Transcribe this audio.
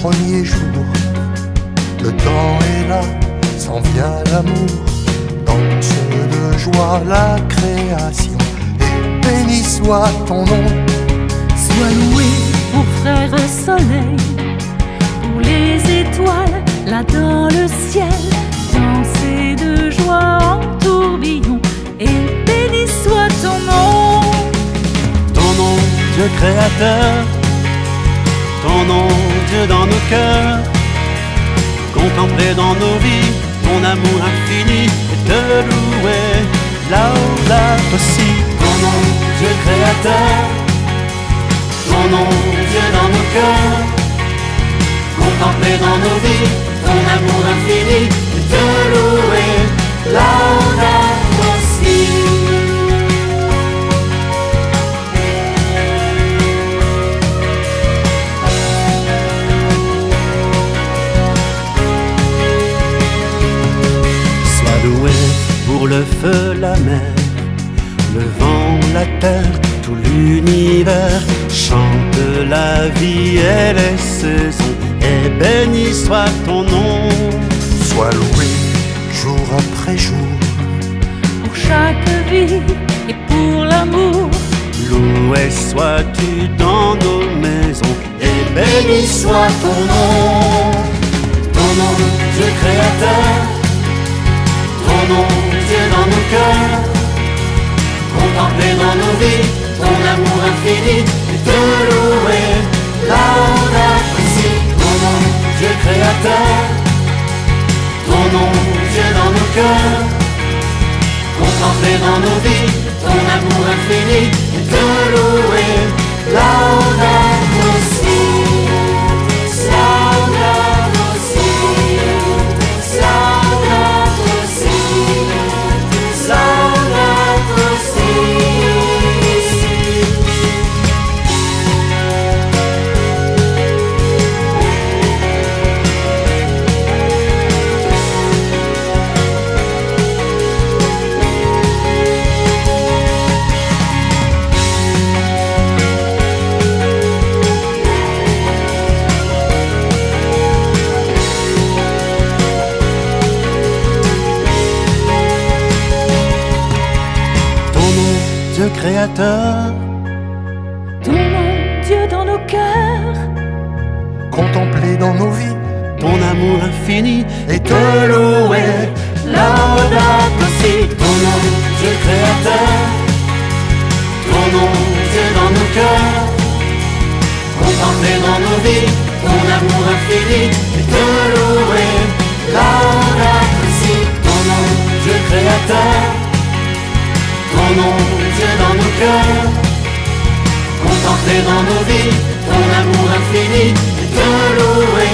premier jour. Le temps est là, s'en vient l'amour. Danse de joie la création. Et béni soit ton nom. Sois loué pour frère soleil, pour les étoiles là dans le ciel. Danser de joie en tourbillon. Et béni soit ton nom. Ton nom, Dieu créateur, ton nom, Dans nos cœurs. Contempler dans nos vies ton amour infini et te louer là où là aussi. Ton nom, Dieu créateur, ton nom, Dieu dans nos cœurs. Contempler dans nos le feu, la mer, le vent, la terre, tout l'univers. Chante la vie et les saisons, et béni soit ton nom. Sois loué jour après jour. Pour chaque vie et pour l'amour. Loué sois-tu dans nos maisons, et béni soit ton nom. Ton amour infini et te louer là où là ici. Ton nom, Dieu créateur, ton nom, Dieu dans nos cœurs. Contempler dans nos vies ton amour infini et te louer Dieu créateur, Ton nom, Dieu dans nos cœurs. Contempler dans nos vies ton amour infini et te louer là aussi. Ton nom, Dieu créateur, ton nom, Dieu dans nos cœurs. Contempler dans nos vies ton amour infini ton nom, Dieu dans nos cœurs. Contempler dans nos vies ton amour infini et te louer.